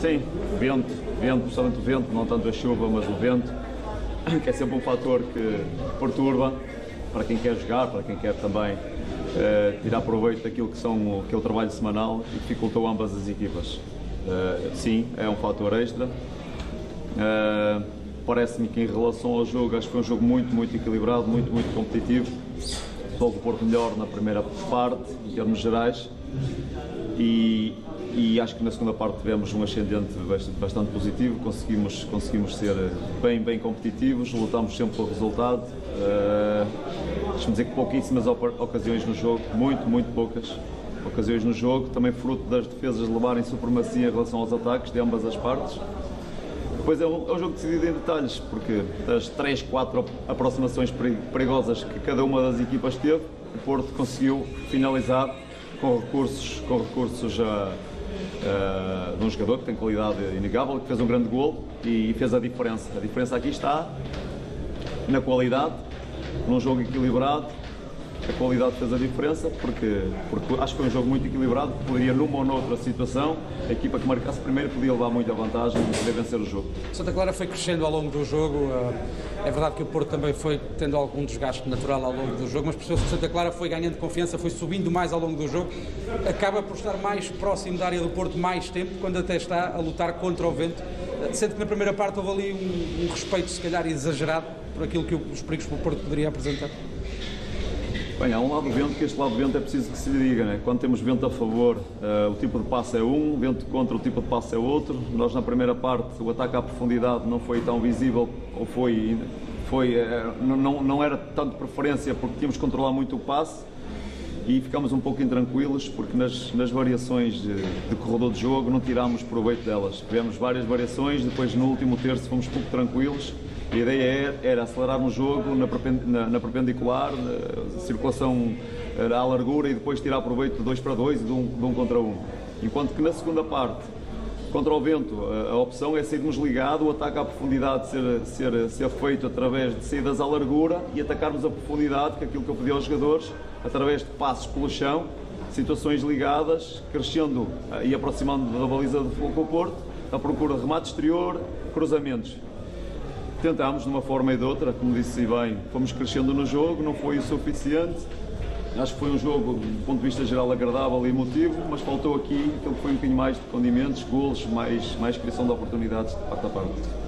Sim, vento, vento, principalmente o vento, não tanto a chuva, mas o vento, que é sempre um fator que perturba para quem quer jogar, para quem quer também uh, tirar proveito daquilo que, são, que é o trabalho semanal e dificultou ambas as equipas. Uh, sim, é um fator extra. Uh, Parece-me que em relação ao jogo, acho que foi um jogo muito, muito equilibrado, muito, muito competitivo. Só o Porto melhor na primeira parte, em termos gerais. E, e acho que na segunda parte tivemos um ascendente bastante, positivo, conseguimos, conseguimos ser bem, bem competitivos, lutamos sempre pelo resultado. Uh, Deixa-me dizer que pouquíssimas ocasiões no jogo, muito, muito poucas ocasiões no jogo, também fruto das defesas levarem supremacia em relação aos ataques de ambas as partes. Depois é um, é um jogo decidido em detalhes, porque das 3, 4 aproximações perigosas que cada uma das equipas teve, o Porto conseguiu finalizar com recursos, com recursos a, a, de um jogador que tem qualidade inegável, que fez um grande gol e fez a diferença. A diferença aqui está na qualidade, num jogo equilibrado, a qualidade fez a diferença, porque, porque acho que foi um jogo muito equilibrado, poderia numa ou noutra situação, a equipa que marcasse primeiro podia levar muita vantagem e poder vencer o jogo. Santa Clara foi crescendo ao longo do jogo, eh, é verdade que o Porto também foi tendo algum desgaste natural ao longo do jogo, mas percebeu-se que Santa Clara foi ganhando confiança, foi subindo mais ao longo do jogo, acaba por estar mais próximo da área do Porto mais tempo, quando até está a lutar contra o vento, eh, sendo que na primeira parte houve ali um, um respeito se calhar exagerado por aquilo que os perigos que o Porto poderia apresentar. Bem, há um lado do vento que este lado do vento é preciso que se lhe diga, né? quando temos vento a favor, uh, o tipo de passe é um, vento contra, o tipo de passe é outro. Nós na primeira parte, o ataque à profundidade não foi tão visível, ou foi, foi uh, não, não era tanto preferência porque tínhamos que controlar muito o passe e ficámos um pouco intranquilos porque nas, nas variações de, de, corredor de jogo não tirámos proveito delas. Tivemos várias variações, depois no último terço fomos pouco tranquilos a ideia era, era acelerar um jogo na, perpendicular, na circulação à largura e depois tirar proveito de 2 para 2 e de um, de um contra um. Enquanto que na segunda parte, contra o vento, a, a opção é sairmos ligado, o ataque à profundidade ser, ser, ser feito através de saídas à largura e atacarmos a profundidade, que é aquilo que eu pedi aos jogadores, através de passos pelo chão, situações ligadas, crescendo e aproximando da baliza do Fogo Porto, à procura de remate exterior, cruzamentos. Tentámos de uma forma e de outra, como disse bem, fomos crescendo no jogo, não foi o suficiente. Acho que foi um jogo, do ponto de vista geral, agradável e emotivo, mas faltou aqui aquilo que foi um bocadinho mais de condimentos, golos, mais, mais criação de oportunidades de parte a parte.